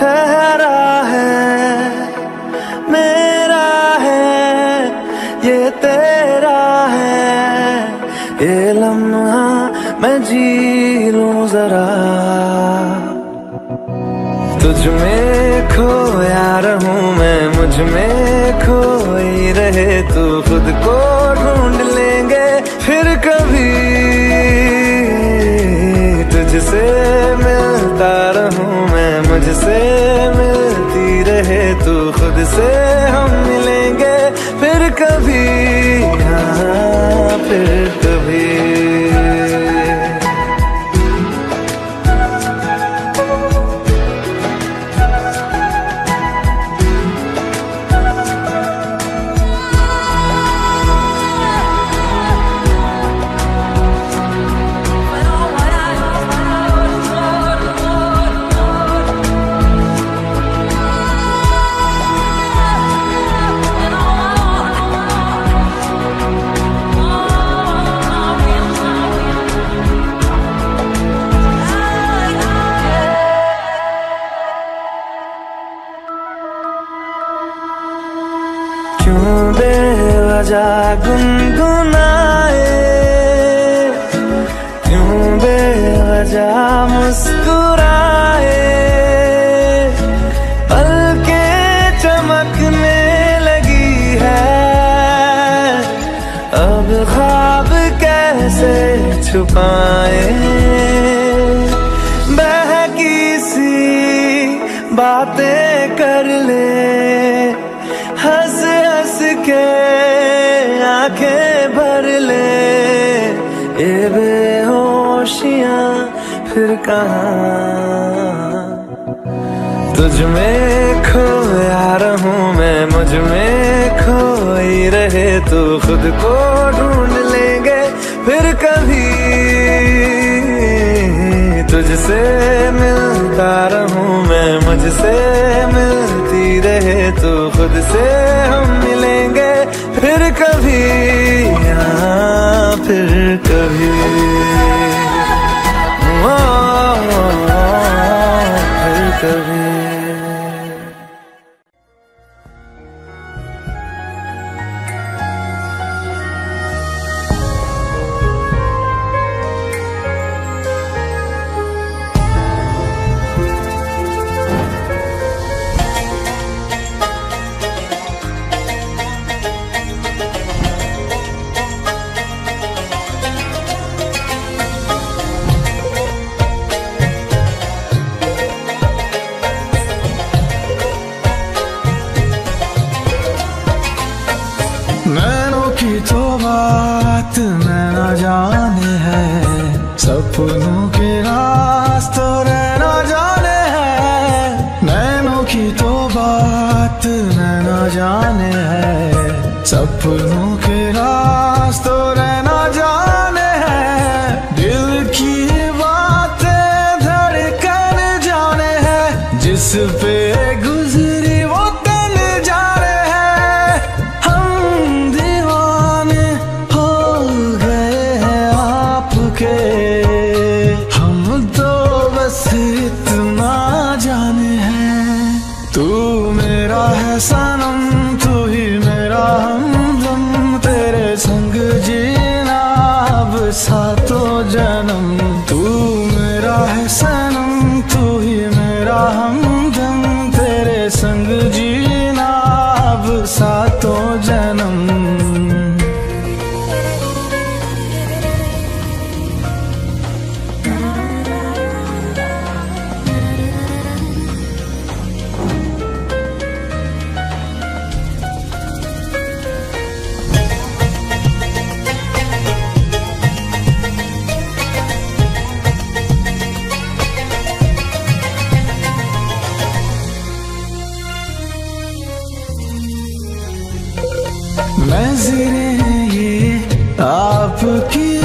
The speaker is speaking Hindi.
ठहरा है, मेरा है, ये तेरा है। ये लम्हा मैं जी लूँ जरा। तुझ में खोया रहूँ मैं, मुझमें खोई रहे तू, खुद को ढूंढ लेंगे फिर कभी। तू खुद क्यों बेवजह गुनगुनाए? क्यों बेवजह मुस्कुराए? पल के चमकने लगी है। अब ख्वाब कैसे छुपाए? बातें कर ले कहाँ। तुझ में खोया रहूँ मैं, मुझमें खोई रहे तू, खुद को ढूंढ लेंगे फिर कभी। तुझसे मिलता रहूँ मैं, मुझसे मिलती रहे तू, खुद से हम मिलेंगे फिर कभी। हाँ फिर कभी। सपनों के रास्तों रहना जाने है। नैनों की तो बात नैना जाने है। सपनों के रास्तों रहना जाने है। दिल की बातें धड़कन जाने है। जिस पे गुजरी तेरे संग नज़रें ये आपकी